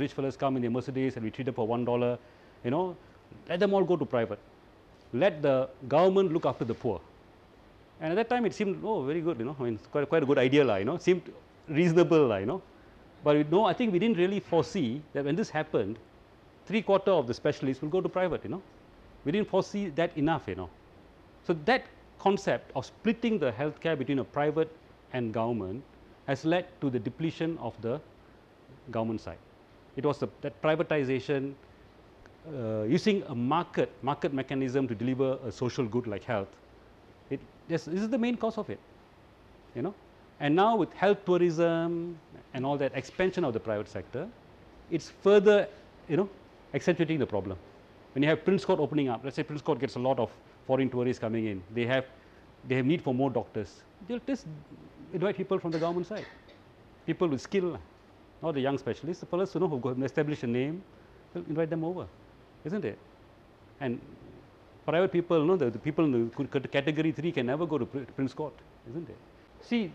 rich fellas come in their Mercedes and we treat them for one dollar, you know, let them all go to private. Let the government look after the poor. And at that time it seemed, oh, very good, you know, I mean, quite, quite a good idea, la, you know, seemed reasonable, la, you know. But no, I think we didn't really foresee that when this happened, three quarter of the specialists will go to private, you know. We didn't foresee that enough, you know. So that concept of splitting the healthcare between a private and government has led to the depletion of the government side. It was that privatization uh, using a market market mechanism to deliver a social good like health. It, this, this is the main cause of it, you know. And now with health tourism and all that expansion of the private sector, it's further, you know, accentuating the problem. When you have Prince Court opening up, let's say Prince Court gets a lot of foreign tourists coming in, they have, they have need for more doctors. They'll just invite people from the government side, people with skill, not the young specialists, the fellows you know who go establish a name, they'll invite them over, isn't it? And private people, you know, the, the people in the category 3 can never go to Prince Court, isn't it? See,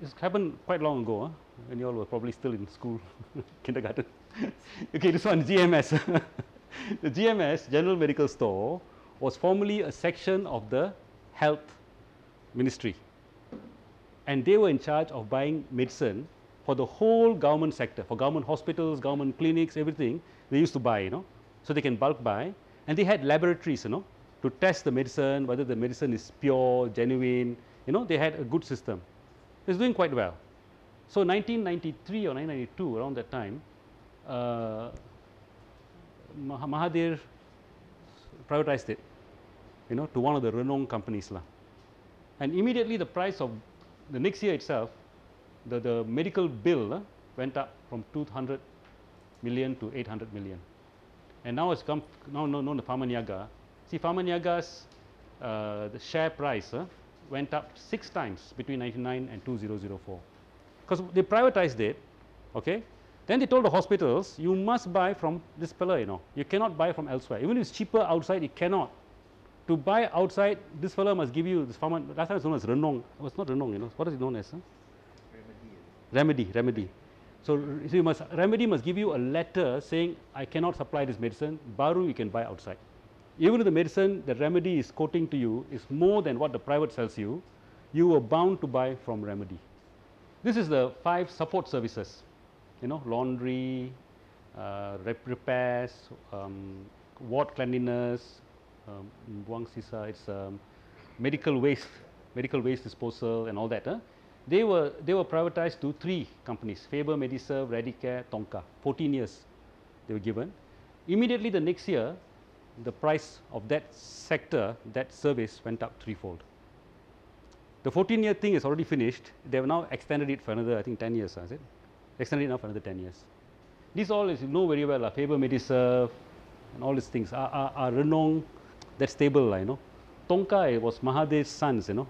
this happened quite long ago, huh? when you all were probably still in school, kindergarten. okay, this one GMS. the GMS, General Medical Store, was formerly a section of the health ministry and they were in charge of buying medicine for the whole government sector, for government hospitals, government clinics, everything they used to buy, you know. So, they can bulk buy and they had laboratories, you know, to test the medicine, whether the medicine is pure, genuine, you know, they had a good system. It's doing quite well. So, 1993 or 1992 around that time, uh, Mahathir privatized it, you know, to one of the renowned companies. And immediately the price of the next year itself, the, the medical bill uh, went up from 200 million to 800 million. And now it's come now known as Pharmaniaga. See Pharmaniaga's uh, the share price uh, went up six times between 99 and 2004 because they privatized it okay? Then they told the hospitals you must buy from this fellow you know. You cannot buy from elsewhere. Even if it's cheaper outside you cannot. To buy outside this fellow must give you this pharma last time it was known as Renong. It was not Renong you know. What is it known as huh? Remedy Remedi. So, so you must Remedi must give you a letter saying I cannot supply this medicine. Baru you can buy outside. Even if the medicine the Remedi is quoting to you is more than what the private sells you you are bound to buy from Remedi. This is the five support services you know laundry uh, repairs um, ward cleanliness um, it's um, medical waste medical waste disposal and all that? They were they were privatized to three companies Faber Mediserve Radicare Tongkah. 14 years they were given. Immediately the next year the price of that sector that service went up threefold. The 14 year thing is already finished. They have now extended it for another I think 10 years is it? Extended it now for another 10 years. These all is you know very well uh, Faber Mediserve and all these things are, are, are renowned that stable you know. Tongkah was Mahathir's sons you know.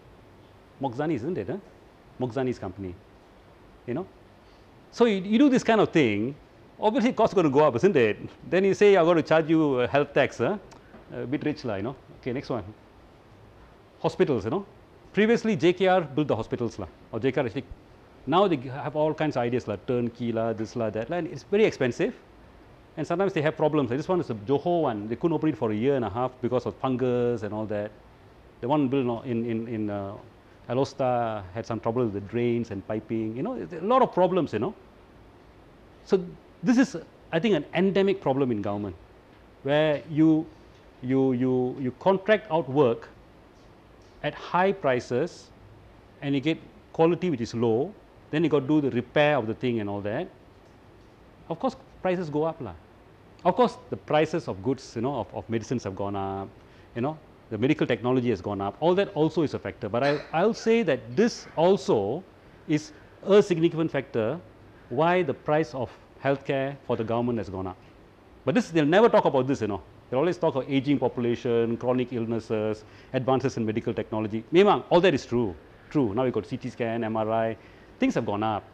Mokhzani isn't it huh? Mokhzani's company, you know. So, you, you do this kind of thing, obviously costs going to go up, isn't it? Then you say, I'm going to charge you health tax, huh? a bit rich, you know. Okay, next one. Hospitals, you know. Previously, JKR built the hospitals, or JKR actually. Now they have all kinds of ideas, like turnkey, this, that, and it's very expensive. And sometimes they have problems. This one is a Johor one. They couldn't operate for a year and a half because of fungus and all that. The one built in in in uh, Alor Star had some trouble with the drains and piping, you know, a lot of problems, you know. So, this is I think an endemic problem in government where you, you, you, you contract out work at high prices and you get quality which is low, then you got to do the repair of the thing and all that. Of course, prices go up lah. Of course, the prices of goods, you know, of, of medicines have gone up, you know, the medical technology has gone up, all that also is a factor. But I, I'll say that this also is a significant factor why the price of healthcare for the government has gone up. But this, they'll never talk about this, you know. They always talk of aging population, chronic illnesses, advances in medical technology. Memang, all that is true, true. Now we've got CT scan, MRI, things have gone up.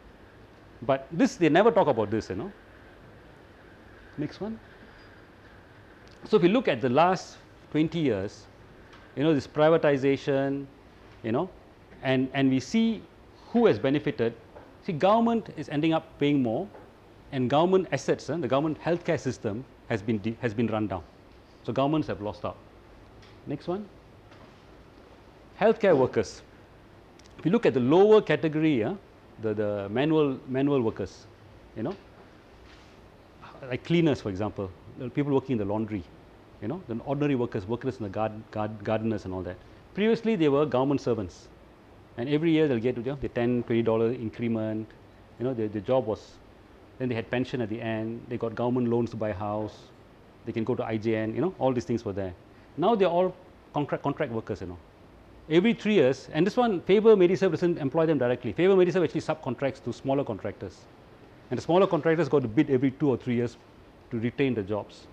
But this, they never talk about this, you know. Next one. So if we look at the last 20 years, you know this privatization, you know, and, and we see who has benefited. See government is ending up paying more and government assets, uh, the government healthcare system has been, has been run down. So, governments have lost out. Next one. Healthcare workers. If you look at the lower category, uh, the, the manual, manual workers, you know, like cleaners for example, people working in the laundry, you know, the ordinary workers, workers in the garden, garden, gardeners and all that. Previously they were government servants and every year they'll get you know, the 10, 20 dollar increment, you know, the, the job was, then they had pension at the end, they got government loans to buy a house, they can go to IJN, you know, all these things were there. Now they're all contract, contract workers, you know. Every three years, and this one, Faber Mediserve doesn't employ them directly. Faber Mediserve actually subcontracts to smaller contractors. And the smaller contractors got to bid every two or three years to retain the jobs.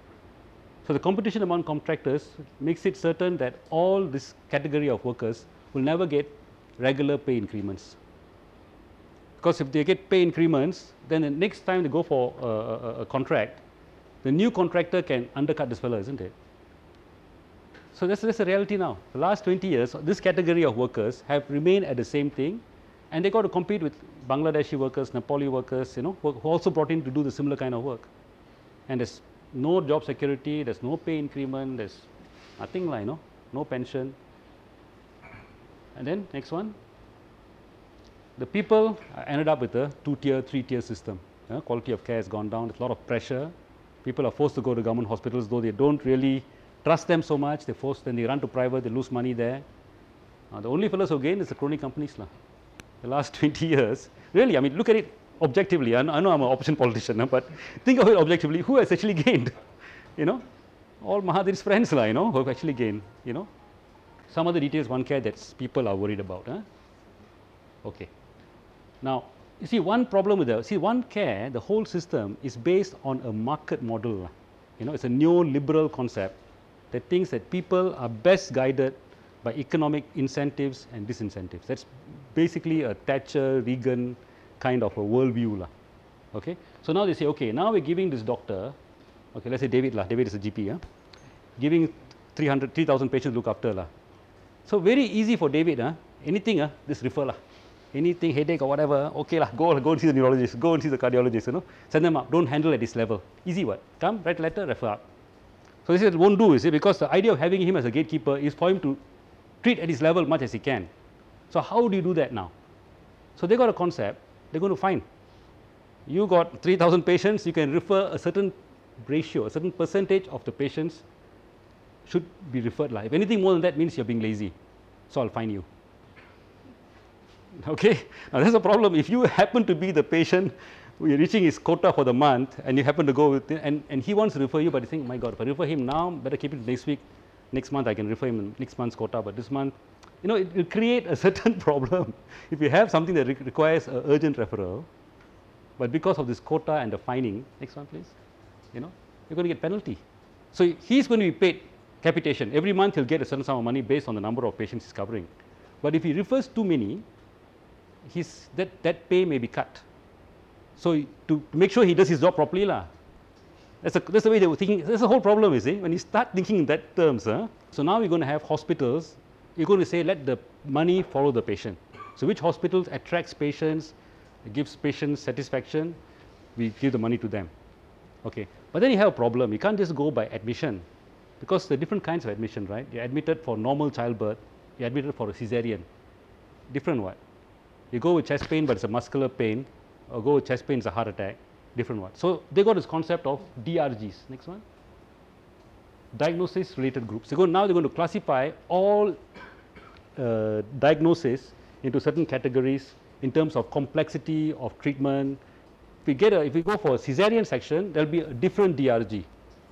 So, the competition among contractors makes it certain that all this category of workers will never get regular pay increments. Because if they get pay increments, then the next time they go for a, a, a contract, the new contractor can undercut this fellow, isn't it? So, that's, that's the reality now. The last 20 years, this category of workers have remained at the same thing and they got to compete with Bangladeshi workers, Nepali workers, you know, who also brought in to do the similar kind of work. And there's no job security, there's no pay increment, there's nothing like, know, no pension. And then next one, the people ended up with a two tier, three tier system. Uh, quality of care has gone down, there's a lot of pressure. People are forced to go to government hospitals, though they don't really trust them so much. They force, then they run to private, they lose money there. Uh, the only fellows who gain is the crony companies. La. The last 20 years, really, I mean, look at it objectively. I know, I know I'm an opposition politician, but think of it objectively. Who has actually gained? You know, all Mahathir's friends, you know, who have actually gained. You know, some of the details one care that people are worried about. Huh? Okay. Now, you see one problem with the see one care the whole system is based on a market model you know it's a neoliberal concept that thinks that people are best guided by economic incentives and disincentives that's basically a Thatcher Reagan kind of a worldview lah okay so now they say okay now we're giving this doctor okay let's say David lah David is a GP giving 300 3000 patients look after lah so very easy for David huh? anything uh, this refer lah anything headache or whatever, okay lah, go go and see the neurologist, go and see the cardiologist, you know, send them up. Don't handle at this level. Easy what? Come, write a letter, refer up. So this is won't do, see, because the idea of having him as a gatekeeper is for him to treat at his level much as he can. So how do you do that now? So they got a concept. They're going to find. You got 3,000 patients. You can refer a certain ratio, a certain percentage of the patients should be referred. If anything more than that means you're being lazy. So I'll fine you. Okay, now that's a problem. If you happen to be the patient who are reaching his quota for the month and you happen to go with, and, and he wants to refer you, but you think, my God, if I refer him now, better keep it next week. Next month I can refer him next month's quota, but this month, you know, it will create a certain problem. If you have something that re requires urgent referral, but because of this quota and the fining, next one please, you know, you're going to get penalty. So he's going to be paid capitation. Every month he'll get a certain sum of money based on the number of patients he's covering. But if he refers too many, his that, that pay may be cut. So to make sure he does his job properly, lah. That's, a, that's the way they were thinking. That's the whole problem, you see. When you start thinking in that terms, huh? so now we're going to have hospitals. You're going to say let the money follow the patient. So which hospitals attracts patients, gives patients satisfaction, we give the money to them. Okay, but then you have a problem. You can't just go by admission, because there are different kinds of admission, right? You're admitted for normal childbirth. You're admitted for a cesarean. Different what? You go with chest pain, but it's a muscular pain, or go with chest pain, it's a heart attack, different one. So they got this concept of DRGs. Next one. Diagnosis related groups. So now they're going to classify all uh, diagnosis into certain categories in terms of complexity of treatment. If we get a, if we go for a cesarean section, there'll be a different DRG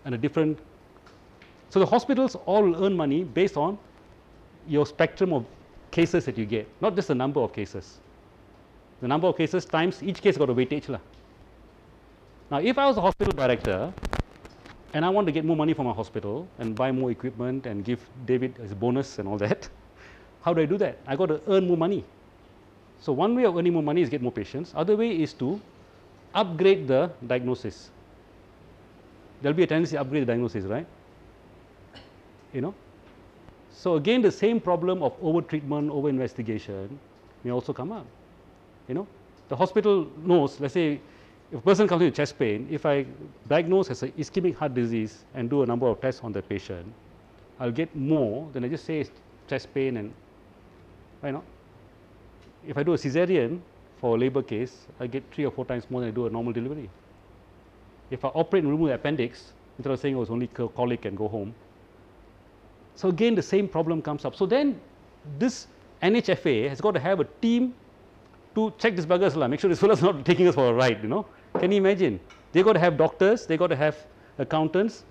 and a different. So the hospitals all earn money based on your spectrum of cases that you get, not just the number of cases. The number of cases times each case got a weightage. La. Now, if I was a hospital director and I want to get more money from my hospital and buy more equipment and give David his bonus and all that, how do I do that? I got to earn more money. So, one way of earning more money is get more patients. Other way is to upgrade the diagnosis. There will be a tendency to upgrade the diagnosis, right? You know, so again the same problem of over treatment, over investigation may also come up. You know, the hospital knows, let's say if a person comes with chest pain, if I diagnose as a ischemic heart disease and do a number of tests on the patient, I'll get more than I just say chest pain and you know. If I do a cesarean for a labor case, I get three or four times more than I do a normal delivery. If I operate and remove the appendix, instead of saying oh, it was only colic and go home. So again, the same problem comes up. So then this NHFA has got to have a team to check this buggers, make sure this fellow's not taking us for a ride, you know. Can you imagine? They got to have doctors, they got to have accountants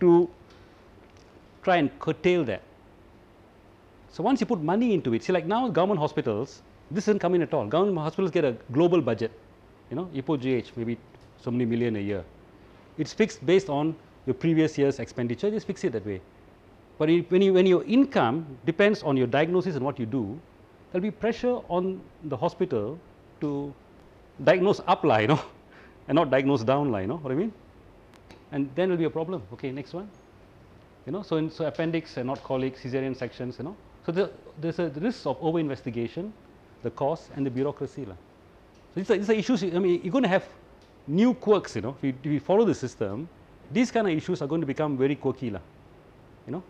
to try and curtail that. So once you put money into it, see like now government hospitals, this doesn't come in at all. Government hospitals get a global budget, you know, EPO-GH maybe so many million a year. It's fixed based on your previous year's expenditure, just fix it that way. But when, you, when your income depends on your diagnosis and what you do, there will be pressure on the hospital to diagnose up you know, and not diagnose down line, you know what I mean? And then there will be a problem. Okay, next one. You know, so in so appendix and not colic, cesarean sections, you know. So the, there's a risk of over investigation, the cost and the bureaucracy. La. So these are, these are issues, I mean, you're going to have new quirks, you know, if you, if you follow the system, these kind of issues are going to become very quirky, la, you know.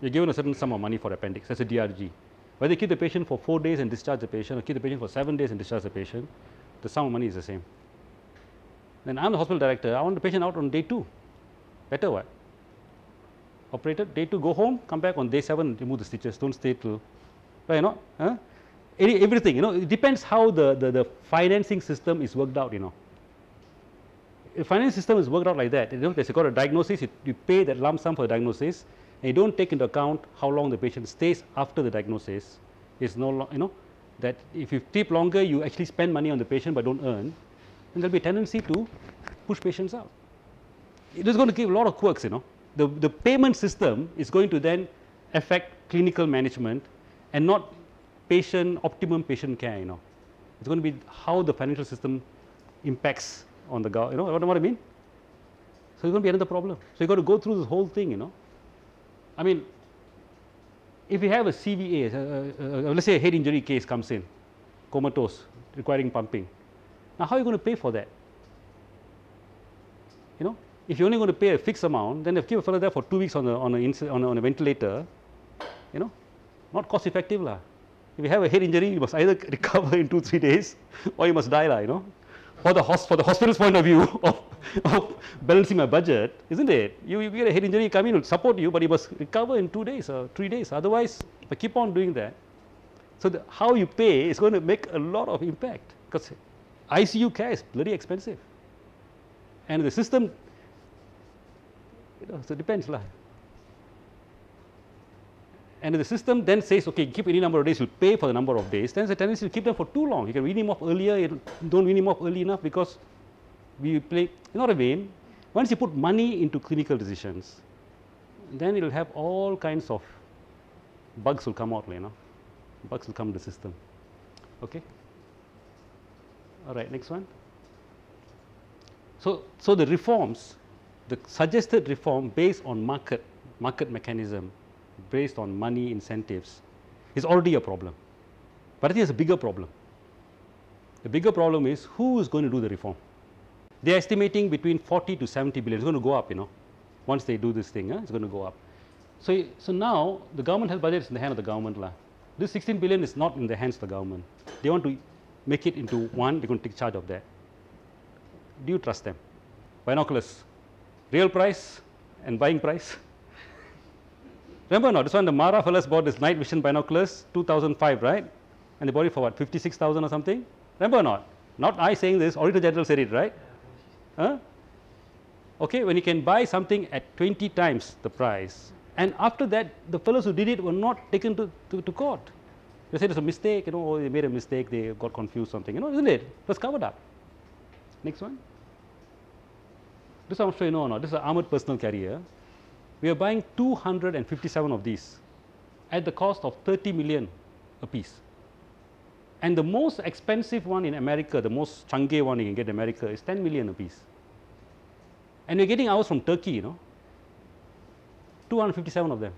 You're given a certain sum of money for appendix, that's a DRG. Whether you keep the patient for 4 days and discharge the patient or keep the patient for 7 days and discharge the patient, the sum of money is the same. Then I am the hospital director, I want the patient out on day 2, better what? Operated, day 2 go home, come back on day 7 remove the stitches, don't stay till, right, you know, huh? Everything, you know, it depends how the, the, the financing system is worked out, you know. If financing system is worked out like that, you know, there's got a diagnosis, you, you pay that lump sum for the diagnosis, and you don't take into account how long the patient stays after the diagnosis is no you know that if you keep longer you actually spend money on the patient but don't earn. Then there will be a tendency to push patients out. It is going to give a lot of quirks you know. The, the payment system is going to then affect clinical management and not patient optimum patient care you know. It's going to be how the financial system impacts on the you know what, what I mean? So it's going to be another problem. So you've got to go through this whole thing you know. I mean, if you have a CVA, uh, uh, uh, let's say a head injury case comes in, comatose, requiring pumping. Now, how are you going to pay for that? You know, if you're only going to pay a fixed amount, then if you keep a fellow there for two weeks on a, on a, on a, on a ventilator, you know, not cost effective lah. If you have a head injury, you must either recover in two, three days or you must die lah, you know for the, for the hospital's point of view of, of balancing my budget, isn't it? You, you get a head injury, come in, will support you, but you must recover in two days or three days. Otherwise, if I keep on doing that, so the, how you pay is going to make a lot of impact because ICU care is bloody expensive. And the system, you know, so it depends. Lah and the system then says, okay, keep any number of days, you pay for the number of days, then there's a tendency to keep them for too long. You can wean him off earlier, you don't wean him off early enough because we play, you know what I mean? Once you put money into clinical decisions, then it will have all kinds of bugs will come out, you know, bugs will come in the system. Okay. All right, next one. So, so the reforms, the suggested reform based on market, market mechanism based on money incentives is already a problem. But I think it's a bigger problem. The bigger problem is who is going to do the reform? They are estimating between 40 to 70 billion. It's going to go up, you know. Once they do this thing, it's going to go up. So, so now the government health budget is in the hand of the government. La. This 16 billion is not in the hands of the government. They want to make it into one, they're going to take charge of that. Do you trust them? Binoculars, real price and buying price. Remember not, this one the Mara fellas bought this night vision binoculars 2005, right? And they bought it for what, 56,000 or something? Remember or not? Not I saying this, Auditor General said it, right? Huh? Okay, when you can buy something at 20 times the price, and after that, the fellows who did it were not taken to, to, to court. They said it's a mistake, you know, oh, they made a mistake, they got confused something, you know, isn't it? It was covered up. Next one. This I'm sure you know or not. This is an armored personal carrier we are buying 257 of these at the cost of 30 million a piece. And the most expensive one in America, the most chunky one you can get in America is 10 million a piece. And we are getting ours from Turkey, you know, 257 of them.